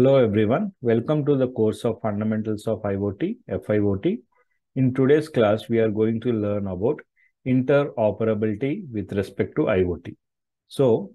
Hello everyone, welcome to the course of Fundamentals of IoT, FIoT. In today's class, we are going to learn about interoperability with respect to IoT. So,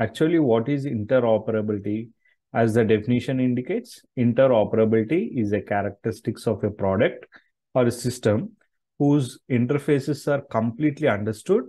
actually what is interoperability? As the definition indicates, interoperability is a characteristics of a product or a system whose interfaces are completely understood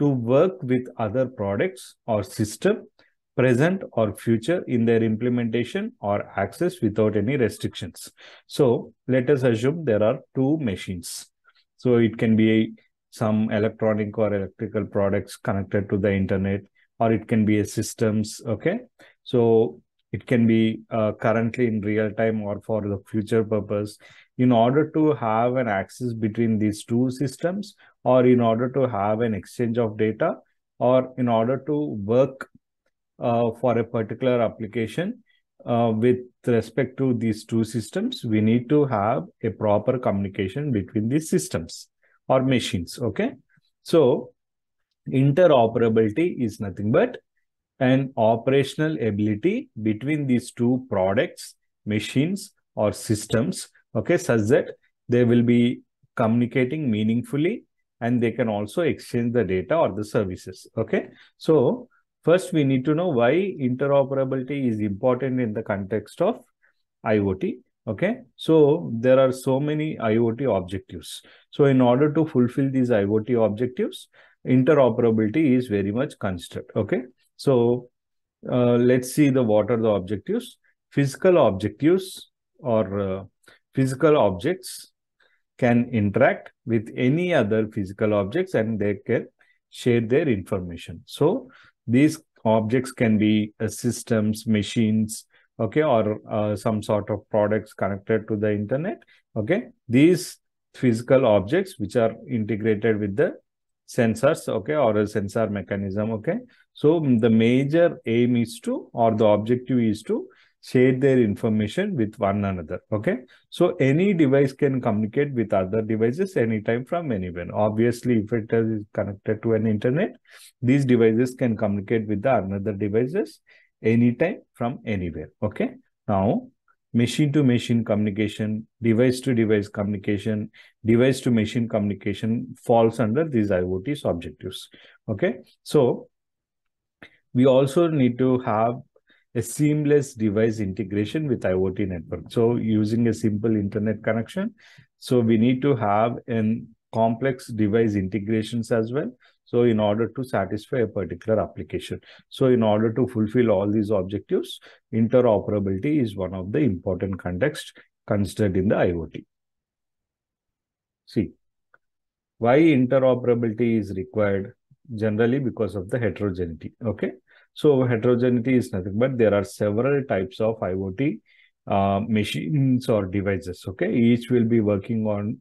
to work with other products or system present or future in their implementation or access without any restrictions. So let us assume there are two machines. So it can be some electronic or electrical products connected to the internet, or it can be a systems. Okay. So it can be uh, currently in real time or for the future purpose in order to have an access between these two systems or in order to have an exchange of data or in order to work uh, for a particular application uh, with respect to these two systems we need to have a proper communication between these systems or machines okay? So interoperability is nothing but an operational ability between these two products machines or systems okay such that they will be communicating meaningfully and they can also exchange the data or the services okay? So First, we need to know why interoperability is important in the context of IoT. Okay, so there are so many IoT objectives. So in order to fulfill these IoT objectives, interoperability is very much considered. Okay, so uh, let's see the what are the objectives. Physical objectives or uh, physical objects can interact with any other physical objects and they can share their information. So these objects can be uh, systems, machines, okay, or uh, some sort of products connected to the internet. Okay, these physical objects which are integrated with the sensors, okay, or a sensor mechanism. Okay, so the major aim is to, or the objective is to share their information with one another. Okay. So any device can communicate with other devices anytime from anywhere. Obviously, if it is connected to an internet, these devices can communicate with the another devices anytime from anywhere. Okay. Now, machine to machine communication, device to device communication, device to machine communication falls under these IoT's objectives. Okay. So we also need to have a seamless device integration with IoT network. So using a simple internet connection. So we need to have an complex device integrations as well. So in order to satisfy a particular application. So in order to fulfill all these objectives, interoperability is one of the important context considered in the IoT. See, why interoperability is required? Generally because of the heterogeneity. Okay. So heterogeneity is nothing but there are several types of IoT uh, machines or devices. Okay, each will be working on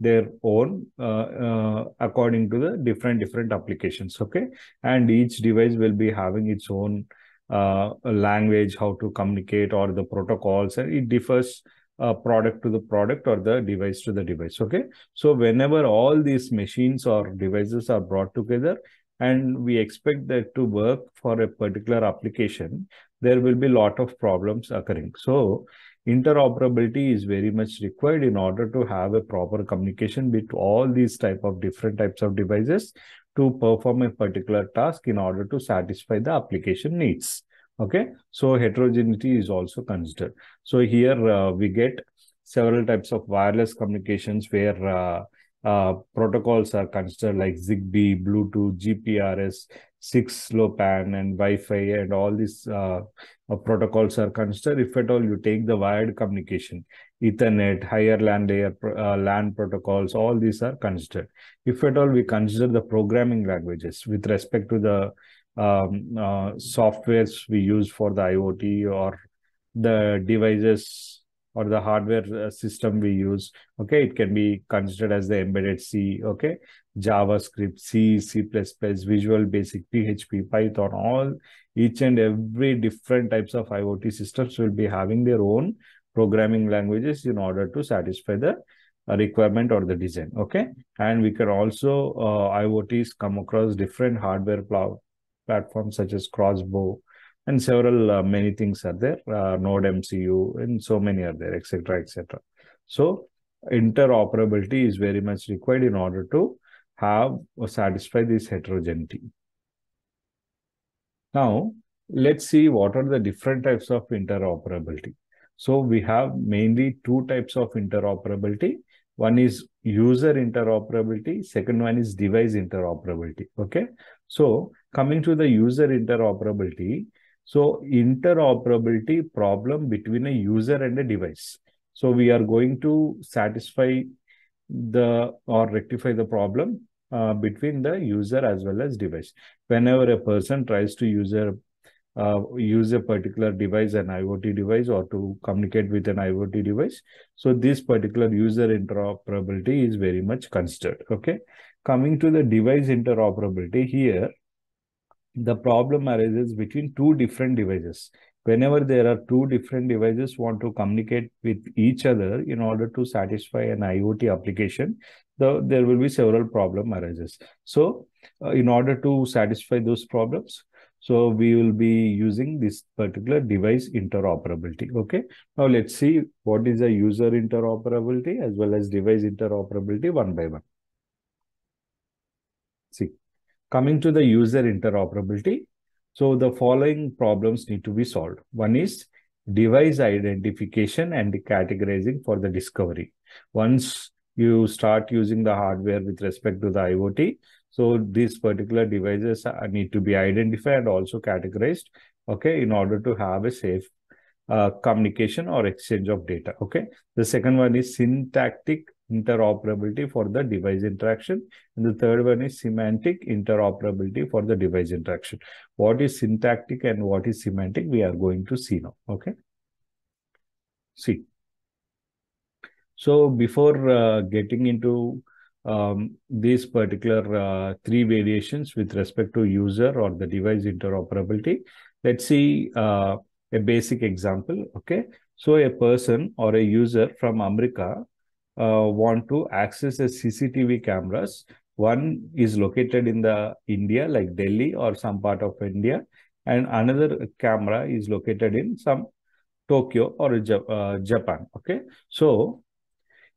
their own uh, uh, according to the different different applications. Okay, and each device will be having its own uh, language, how to communicate, or the protocols, and it differs uh, product to the product or the device to the device. Okay. So whenever all these machines or devices are brought together, and we expect that to work for a particular application, there will be a lot of problems occurring. So interoperability is very much required in order to have a proper communication with all these type of different types of devices to perform a particular task in order to satisfy the application needs. Okay, so heterogeneity is also considered. So here uh, we get several types of wireless communications where uh, uh, protocols are considered like Zigbee, Bluetooth, GPRS, 6LoWPAN, and Wi-Fi, and all these uh, uh, protocols are considered. If at all you take the wired communication, Ethernet, higher LAN layer, uh, LAN protocols, all these are considered. If at all we consider the programming languages with respect to the um, uh, softwares we use for the IoT or the devices or the hardware uh, system we use okay? It can be considered as the embedded c okay? Javascript c c++ visual basic php python all each and every different types of iot systems will be having their own programming languages in order to satisfy the uh, requirement or the design okay? And we can also uh, iots come across different hardware platforms such as crossbow and several uh, many things are there, uh, Node MCU, and so many are there, etc., etc. So interoperability is very much required in order to have or satisfy this heterogeneity. Now, let's see what are the different types of interoperability. So we have mainly two types of interoperability. One is user interoperability. Second one is device interoperability. Okay. So coming to the user interoperability. So interoperability problem between a user and a device. So we are going to satisfy the or rectify the problem uh, between the user as well as device. Whenever a person tries to use a uh, use a particular device, an IoT device, or to communicate with an IoT device. So this particular user interoperability is very much considered. Okay. Coming to the device interoperability here, the problem arises between two different devices. Whenever there are two different devices want to communicate with each other in order to satisfy an IoT application, the, there will be several problem arises. So uh, in order to satisfy those problems, so we will be using this particular device interoperability. Okay. Now let's see what is the user interoperability as well as device interoperability one by one. See, coming to the user interoperability. So the following problems need to be solved. One is device identification and categorizing for the discovery. Once you start using the hardware with respect to the IoT, so these particular devices need to be identified and also categorized, okay, in order to have a safe uh, communication or exchange of data, okay. The second one is syntactic interoperability for the device interaction. And the third one is semantic interoperability for the device interaction. What is syntactic and what is semantic, we are going to see now, okay. See. So before uh, getting into um, these particular uh, three variations with respect to user or the device interoperability. Let's see uh, a basic example. Okay. So a person or a user from America want to access the CCTV cameras. One is located in the India, like Delhi or some part of India, and another camera is located in some Tokyo or uh, Japan. Okay. So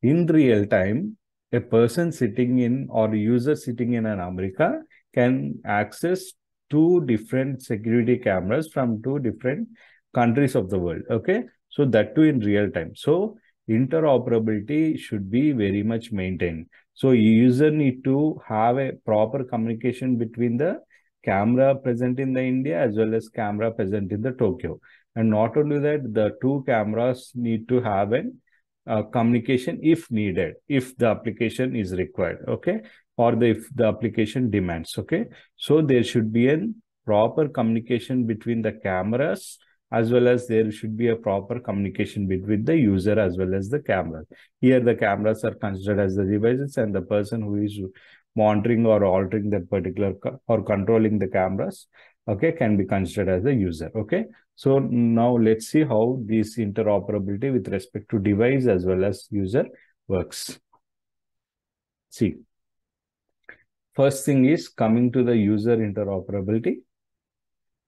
in real time, a person sitting in or user sitting in an America can access two different security cameras from two different countries of the world. Okay. So that too in real time. So interoperability should be very much maintained. So user need to have a proper communication between the camera present in the India as well as camera present in the Tokyo. And not only that, the two cameras need to have an uh, communication if needed, if the application is required, okay, or the, if the application demands, okay. So there should be a proper communication between the cameras as well as there should be a proper communication between the user as well as the camera. Here the cameras are considered as the devices and the person who is monitoring or altering that particular or controlling the cameras okay, can be considered as the user, okay. So now let's see how this interoperability with respect to device as well as user works. See, first thing is coming to the user interoperability.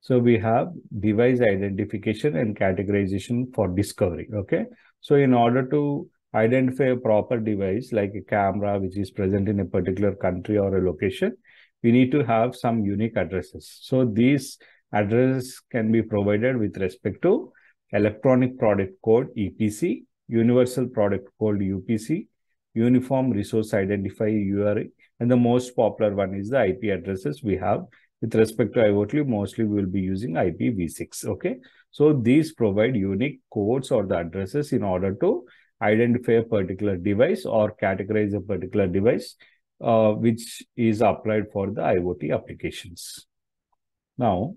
So we have device identification and categorization for discovery, okay. So in order to identify a proper device like a camera which is present in a particular country or a location, we need to have some unique addresses. So these addresses can be provided with respect to electronic product code EPC, universal product code UPC, uniform resource identifier URI, and the most popular one is the IP addresses we have. With respect to IoT, mostly we will be using IPv6. Okay. So these provide unique codes or the addresses in order to identify a particular device or categorize a particular device uh, which is applied for the IoT applications. Now,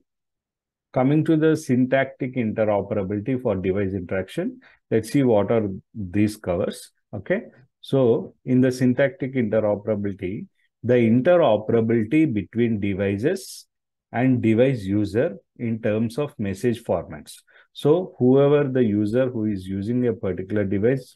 coming to the syntactic interoperability for device interaction, let's see what are these covers. Okay. So in the syntactic interoperability, the interoperability between devices and device user in terms of message formats. So whoever the user who is using a particular device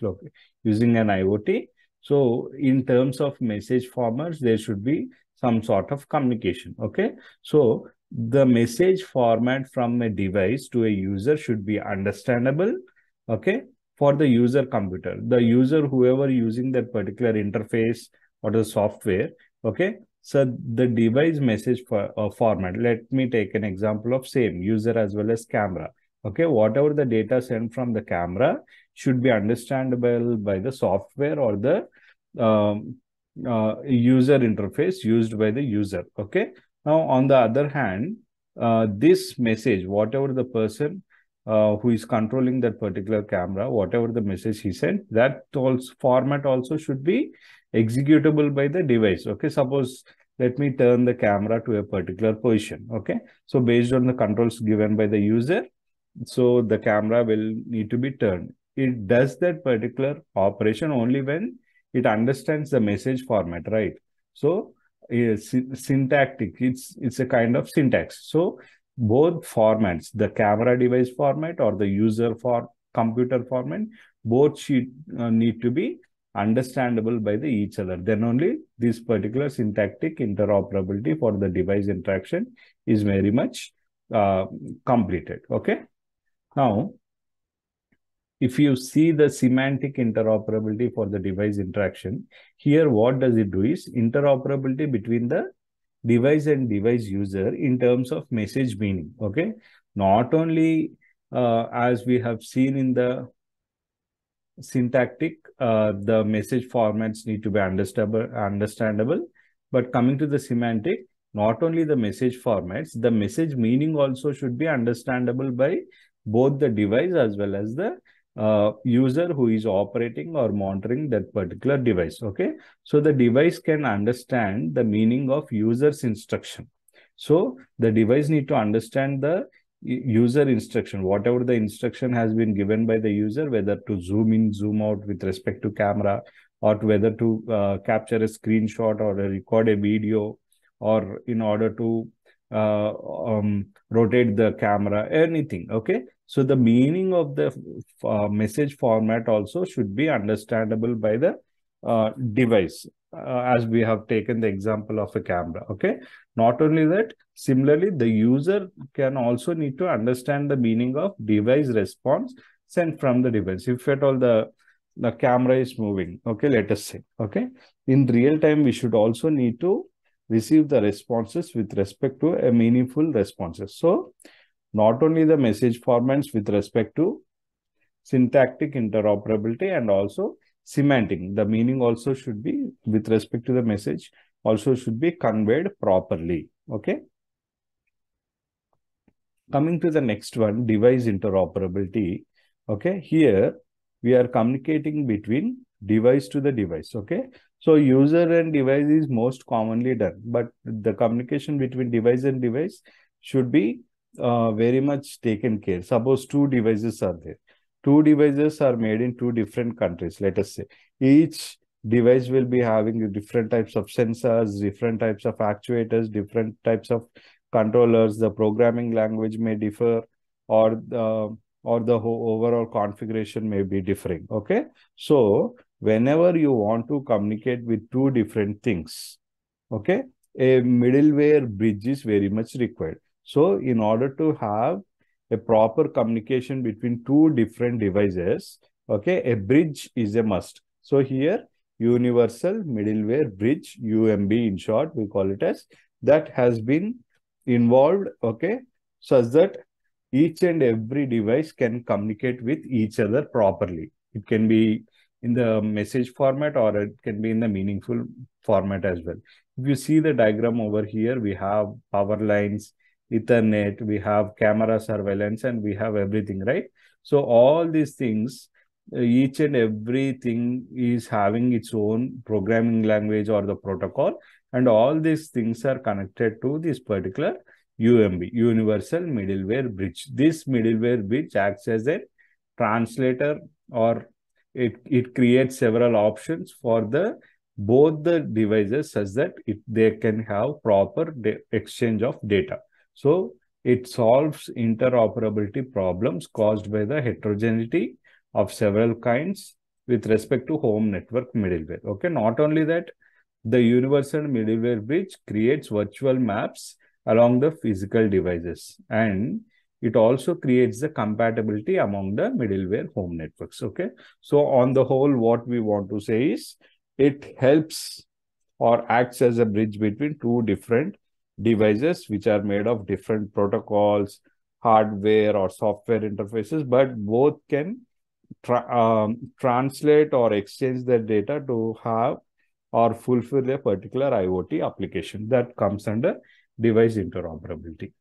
using an IoT so in terms of message formats, there should be some sort of communication. Okay. So the message format from a device to a user should be understandable, okay, for the user computer. The user, whoever using that particular interface or the software, okay, so the device message for, uh, format, let me take an example of same user as well as camera. Okay, whatever the data sent from the camera should be understandable by the software or the um, uh, user interface used by the user. Okay, now, on the other hand, uh, this message, whatever the person uh, who is controlling that particular camera, whatever the message he sent, that also format also should be executable by the device. Okay, suppose let me turn the camera to a particular position. Okay, so based on the controls given by the user, so the camera will need to be turned. It does that particular operation only when it understands the message format, right? So syntactic. It's it's a kind of syntax. So both formats, the camera device format or the user for computer format, both should uh, need to be understandable by the each other. Then only this particular syntactic interoperability for the device interaction is very much uh, completed. Okay. Now, if you see the semantic interoperability for the device interaction, here what does it do is interoperability between the device and device user in terms of message meaning. Okay. Not only uh, as we have seen in the syntactic, uh, the message formats need to be understandable, understandable, but coming to the semantic, not only the message formats, the message meaning also should be understandable by both the device as well as the uh, user who is operating or monitoring that particular device. Okay. So the device can understand the meaning of user's instruction. So the device need to understand the user instruction, whatever the instruction has been given by the user, whether to zoom in, zoom out with respect to camera or whether to uh, capture a screenshot or record a video or in order to uh, um, rotate the camera, anything. Okay. So the meaning of the uh, message format also should be understandable by the uh, device uh, as we have taken the example of a camera. Okay. Not only that, similarly, the user can also need to understand the meaning of device response sent from the device. If at all the the camera is moving, okay, let us say, okay. In real time, we should also need to receive the responses with respect to a meaningful responses. So not only the message formats with respect to syntactic interoperability and also semantic. The meaning also should be with respect to the message also should be conveyed properly. Okay. Coming to the next one, device interoperability. Okay. Here we are communicating between device to the device. Okay. So user and device is most commonly done, but the communication between device and device should be uh, very much taken care. Suppose two devices are there. Two devices are made in two different countries, let us say. Each device will be having different types of sensors, different types of actuators, different types of controllers. The programming language may differ or the, or the overall configuration may be differing. Okay. So whenever you want to communicate with two different things, okay, a middleware bridge is very much required. So in order to have a proper communication between two different devices, okay, a bridge is a must. So here, Universal Middleware Bridge, UMB in short, we call it as, that has been involved, okay, such that each and every device can communicate with each other properly. It can be in the message format or it can be in the meaningful format as well. If you see the diagram over here, we have power lines, Ethernet, we have camera surveillance, and we have everything, right? So all these things, each and everything is having its own programming language or the protocol, and all these things are connected to this particular UMB, Universal Middleware Bridge. This middleware bridge acts as a translator or it, it creates several options for the both the devices such that it, they can have proper exchange of data. So it solves interoperability problems caused by the heterogeneity of several kinds with respect to home network middleware. Okay, not only that, the universal middleware bridge creates virtual maps along the physical devices and it also creates the compatibility among the middleware home networks okay so on the whole what we want to say is it helps or acts as a bridge between two different devices which are made of different protocols hardware or software interfaces but both can tra um, translate or exchange their data to have or fulfill a particular IoT application that comes under device interoperability.